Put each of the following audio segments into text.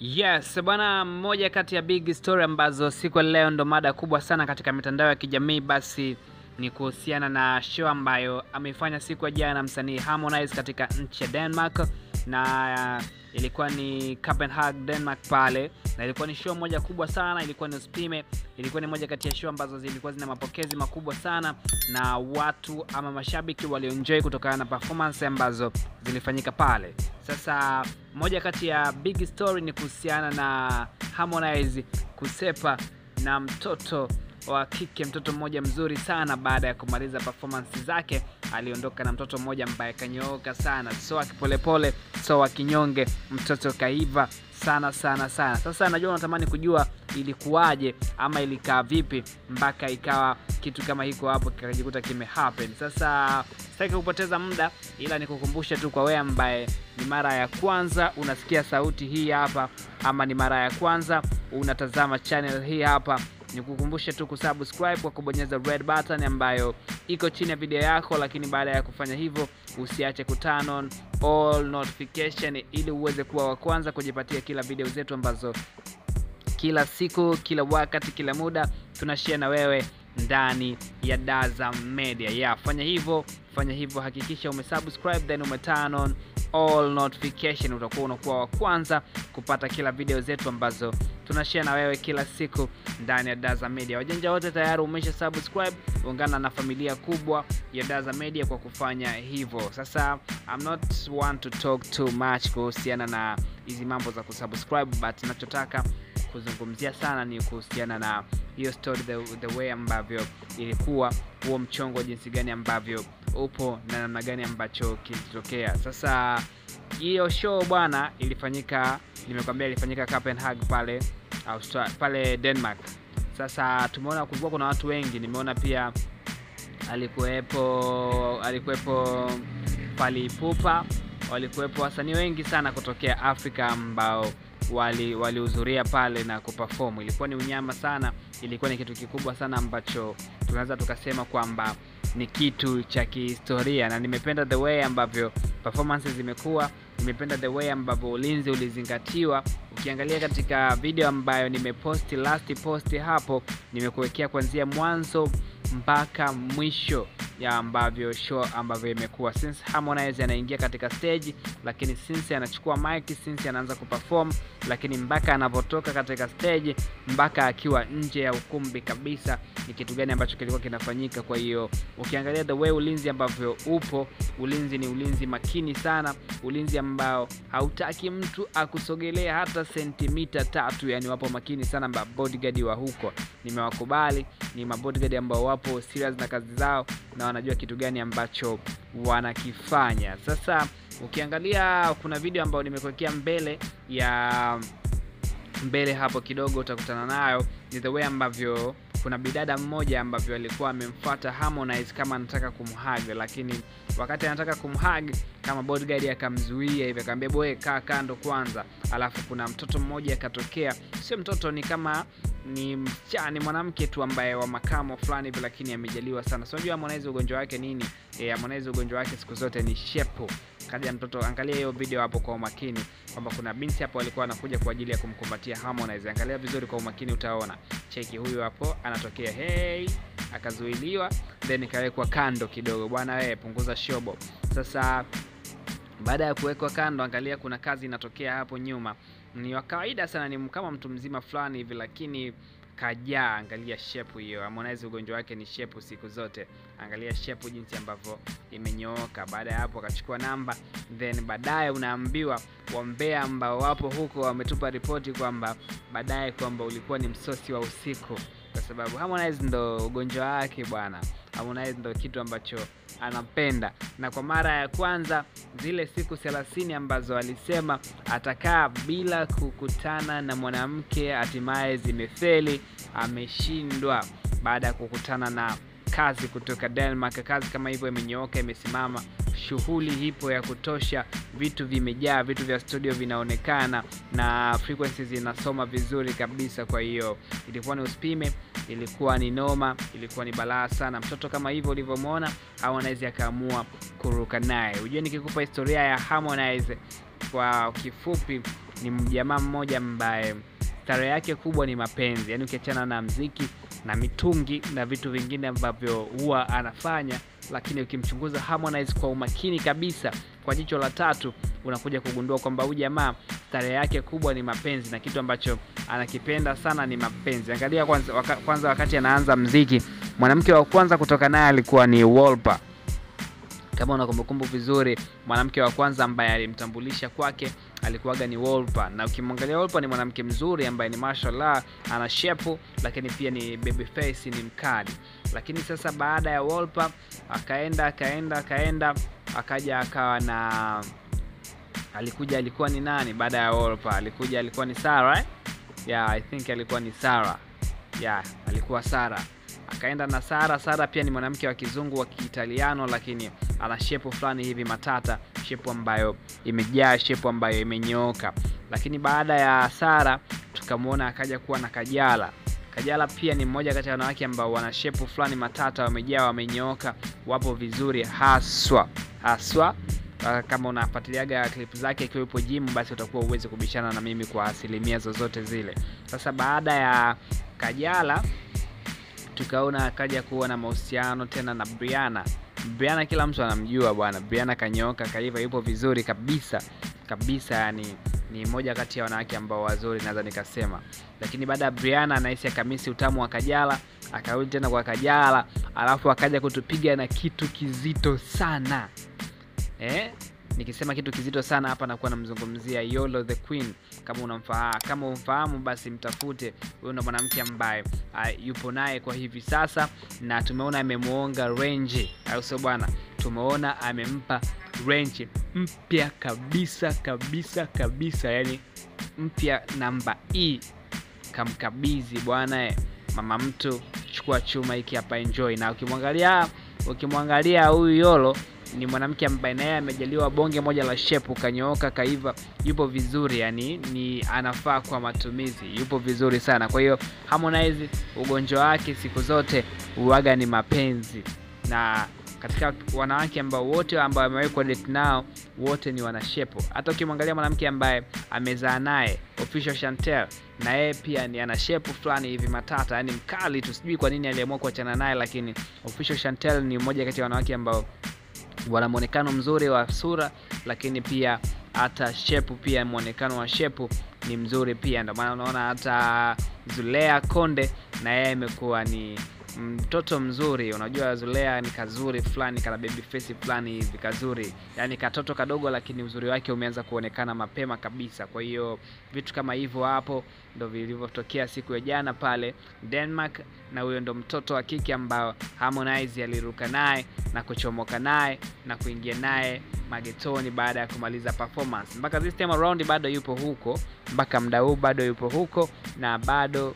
Yes, bwana, mmoja kati ya big story ambazo siku leo ndo mada kubwa sana katika mitandao ya kijamii basi ni kuhusiana na show ambayo amefanya siku ya jana msanii Harmonize katika nchi ya Denmark na uh, ilikuwa ni Copenhagen Denmark pale, na ilikuwa ni show moja kubwa sana, ilikuwa ni Uspime. Ilikuwa ni moja kati ya show ambazo zilikuwa zina mapokezi makubwa sana na watu ama mashabiki walioenjoy kutokana na performance ambazo zilifanyika pale. Sasa moja kati ya big story ni kuhusiana na Harmonize kusepa na mtoto wa kike, mtoto mmoja mzuri sana. Baada ya kumaliza performance zake, aliondoka na mtoto mmoja ambaye kanyooka sana, so akipolepole, so akinyonge, mtoto kaiva sana sana sana. Sasa najua unatamani kujua ilikuwaje ama ilikaa vipi mpaka ikawa kitu kama hiko hapo kikajikuta kime happen. Sasa sitaki kupoteza muda, ila nikukumbushe tu kwa wewe ambaye ni mara ya kwanza unasikia sauti hii hapa ama ni mara ya kwanza unatazama channel hii hapa nikukumbushe tu kusubscribe kwa kubonyeza red button ambayo iko chini ya video yako, lakini baada ya kufanya hivyo usiache on all notification ili uweze kuwa wa kwanza kujipatia kila video zetu ambazo kila siku, kila wakati, kila muda tunashare na wewe ndani ya Daza Media. Yeah, fanya hivyo, fanya hivyo, hakikisha umesubscribe then umeturn on all notification, utakuwa unakuwa wa kwanza kupata kila video zetu ambazo tunashare na wewe kila siku ndani ya Daza Media. Wajanja wote tayari umesha subscribe, ungana na familia kubwa ya Daza Media kwa kufanya hivyo. Sasa I'm not want to talk too much kuhusiana na hizi mambo za kusubscribe, but nachotaka kuzungumzia sana ni kuhusiana na hiyo story the, the way ambavyo ilikuwa huo mchongo jinsi gani ambavyo upo na namna gani ambacho kilitokea. Sasa hiyo show bwana ilifanyika, nimekwambia ilifanyika Copenhagen pale Australia, pale Denmark. Sasa tumeona kulikuwa kuna watu wengi, nimeona pia alikuwepo alikuwepo Palipupa, Ipupa, walikuwepo wasanii wengi sana kutokea Afrika ambao walihudhuria wali pale na kuperform. Ilikuwa ni unyama sana, ilikuwa ni kitu kikubwa sana ambacho tunaweza tukasema kwamba ni kitu cha kihistoria, na nimependa the way ambavyo performances zimekuwa, nimependa the way ambavyo ulinzi ulizingatiwa. Ukiangalia katika video ambayo nimeposti last post hapo, nimekuwekea kuanzia mwanzo mpaka mwisho ya ambavyo show ambavyo imekuwa since Harmonize anaingia katika stage, lakini since anachukua mic, since anaanza kuperform, lakini mpaka anavotoka katika stage, mpaka akiwa nje ya ukumbi kabisa, ni kitu gani ambacho kilikuwa kinafanyika. Kwa hiyo ukiangalia the way ulinzi ambavyo upo, ulinzi ni ulinzi makini sana, ulinzi ambao hautaki mtu akusogelea hata sentimita tatu, yani wapo makini sana mba bodyguard wa huko, nimewakubali ni mabodyguard ambao wapo serious na kazi zao na wanajua kitu gani ambacho wanakifanya. Sasa ukiangalia kuna video ambayo nimekuwekea mbele ya mbele hapo kidogo, utakutana nayo ni the way ambavyo kuna bidada mmoja ambavyo alikuwa amemfuata Harmonize kama anataka kumhag, lakini wakati anataka kumhag kama bodyguard akamzuia hivi, akamwambia boy, kaa kando kwanza. Alafu kuna mtoto mmoja akatokea, sio mtoto, ni kama ni msichana, mwanamke tu ambaye wa makamo fulani hivi, lakini amejaliwa sana. So unajua Harmonize ugonjwa wake nini? E, Harmonize ugonjwa wake siku zote ni shepo. Kaja mtoto, angalia hiyo video hapo kwa umakini, kwamba kuna binti hapo alikuwa anakuja kwa ajili ya kumkumbatia Harmonize. Angalia vizuri kwa umakini, utaona cheki, huyu hapo anatokea, hey, akazuiliwa then ikawekwa kando kidogo, bwana wewe punguza shobo. Sasa baada ya kuwekwa kando, angalia kuna kazi inatokea hapo nyuma, ni wa kawaida sana, ni kama mtu mzima fulani hivi, lakini kajaa. Angalia shepu hiyo. Harmonize ugonjwa wake ni shepu siku zote. Angalia shepu jinsi ambavyo imenyooka. Baada ya hapo akachukua namba, then baadaye unaambiwa wambea ambao wapo huko wametupa ripoti kwamba baadaye kwamba ulikuwa ni msosi wa usiku, kwa sababu Harmonize ndo ugonjwa wake bwana. Harmonize ndo kitu ambacho anapenda, na kwa mara ya kwanza zile siku thelathini ambazo alisema atakaa bila kukutana na mwanamke hatimaye zimefeli. Ameshindwa baada ya kukutana na kazi kutoka Denmark. Kazi kama hivyo imenyooka, imesimama, shughuli ipo ya kutosha, vitu vimejaa, vitu vya studio vinaonekana na frequencies zinasoma vizuri kabisa. Kwa hiyo ilikuwa ni usipime, ilikuwa ni noma, ilikuwa ni balaa sana. Mtoto kama hivyo ulivyomwona, Harmonize akaamua kuruka naye. Hujue nikikupa historia ya Harmonize kwa kifupi, ni mjamaa mmoja ambaye starehe yake kubwa ni mapenzi, yaani ukiachana na mziki na mitungi na vitu vingine ambavyo huwa anafanya, lakini ukimchunguza Harmonize kwa umakini kabisa, kwa jicho la tatu, unakuja kugundua kwamba huyu jamaa starehe yake kubwa ni mapenzi na kitu ambacho anakipenda sana ni mapenzi. Angalia kwanza, waka, kwanza wakati anaanza mziki, mwanamke wa kwanza kutoka naye alikuwa ni Wolper kama unakumbukumbu vizuri, mwanamke wa kwanza ambaye alimtambulisha kwake alikuwaga ni Wolper, na ukimwangalia Wolper ni mwanamke mzuri ambaye ni mashallah, ana shepu, lakini pia ni baby face, ni mkali. Lakini sasa baada ya Wolper akaenda akaenda akaenda akaja akawa na alikuja alikuwa ni nani baada ya Wolper? Alikuja alikuwa ni Sara eh? Yeah, I think alikuwa ni Sara. Yeah, alikuwa Sara akaenda na Sara. Sara pia ni mwanamke wa kizungu wa Kiitaliano, lakini ana shepu fulani hivi matata, shepu ambayo imejaa, shepu ambayo imenyooka. Lakini baada ya Sara tukamwona akaja kuwa na Kajala. Kajala pia ni mmoja kati ya wanawake ambao wana shepu fulani matata, wamejaa, wamenyooka, wapo vizuri haswa haswa. Uh, kama unafuatiliaga clip zake akiwa yupo gym, basi utakuwa uwezi kubishana na mimi kwa asilimia zozote zile. Sasa baada ya Kajala tukaona akaja kuwa na mahusiano tena na Briana. Briana kila mtu anamjua bwana. Briana kanyoka, kaiva, yupo vizuri kabisa kabisa, yani ni moja kati ya wanawake ambao wazuri naweza nikasema. Lakini baada ya Briana anahisi akamisi utamu wa Kajala, akarudi tena kwa Kajala, alafu akaja kutupiga na kitu kizito sana eh? Nikisema kitu kizito sana hapa nakuwa namzungumzia Yolo the Queen. Kama unamfahamu, kama umfahamu basi mtafute. Huyo ndo mwanamke ambaye uh, yupo naye kwa hivi sasa, na tumeona amemuonga range, au sio bwana? Tumeona amempa range mpya kabisa kabisa kabisa, yani mpya namba E, kamkabidhi bwana eh, mama mtu, chukua chuma hiki hapa, enjoy. Na ukimwangalia ukimwangalia huyu Yolo ni mwanamke ambaye naye amejaliwa bonge moja la shepu, kanyooka, kaiva, yupo vizuri, yani ni anafaa kwa matumizi, yupo vizuri sana. Kwa hiyo Harmonize ugonjwa wake siku zote uwaga ni mapenzi, na katika wanawake ambao wote ambao wamewekwa date nao wote ni wanashepo. Hata ukimwangalia mwanamke ambaye amezaa naye Official Chantel, na yeye pia ni ana shepu fulani hivi matata, yani mkali tu, sijui kwa nini aliamua kuachana naye, lakini Official Chantel ni mmoja kati ya wanawake ambao wana mwonekano mzuri wa sura, lakini pia hata shepu, pia mwonekano wa shepu ni mzuri pia. Ndio maana unaona hata Zulea Konde na yeye amekuwa ni mtoto mzuri. Unajua Zulea ni kazuri fulani, kana baby face fulani hivi kazuri, yani katoto kadogo, lakini uzuri wake umeanza kuonekana mapema kabisa. Kwa hiyo vitu kama hivyo hapo ndo vilivyotokea siku ya jana pale Denmark, na huyo ndo mtoto wa kike ambao Harmonize aliruka naye na kuchomoka naye na kuingia naye magetoni baada ya kumaliza performance. Mpaka this time around bado yupo huko, mpaka mda huu bado yupo huko na bado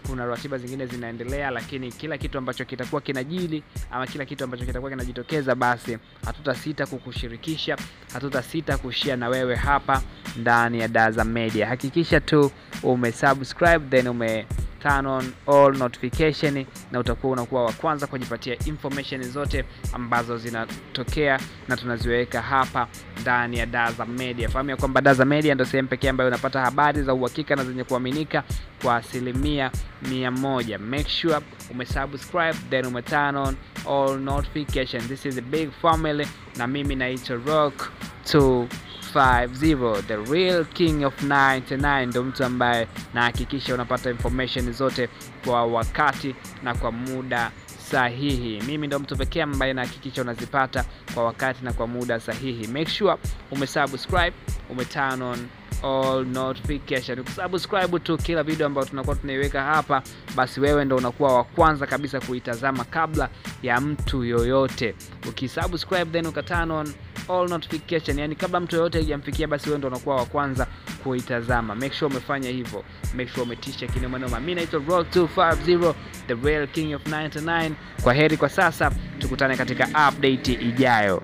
kuna ratiba zingine zinaendelea, lakini kila kitu ambacho kitakuwa kinajili ama kila kitu ambacho kitakuwa kinajitokeza, basi hatutasita kukushirikisha, hatutasita kushia na wewe hapa ndani ya Daza Media. Hakikisha tu umesubscribe then ume turn on all notification na utakuwa unakuwa wa kwanza kujipatia information zote ambazo zinatokea na tunaziweka hapa ndani ya Daza Media. Fahamu ya kwamba Daza Media ndio sehemu pekee ambayo unapata habari za uhakika na zenye kuaminika kwa asilimia mia moja. Make sure umesubscribe then ume turn on all notification. This is a big family na mimi naitwa Rock 250 the real king of 99 ndo mtu ambaye nahakikisha unapata information zote kwa wakati na kwa muda sahihi. Mimi ndo mtu pekee ambaye nahakikisha unazipata kwa wakati na kwa muda sahihi. Make sure umesubscribe, umeturn on all notification. Ukisubscribe tu kila video ambayo tunakuwa tunaiweka hapa, basi wewe ndo unakuwa wa kwanza kabisa kuitazama kabla ya mtu yoyote. Ukisubscribe then ukaturn on all notification, yani kabla mtu yoyote haijamfikia, basi wewe ndio unakuwa wa kwanza kuitazama. Make sure umefanya hivyo, make sure umetisha kinoma noma. Mimi naitwa Rock 250 the real king of 99. Kwa heri kwa sasa, tukutane katika update ijayo.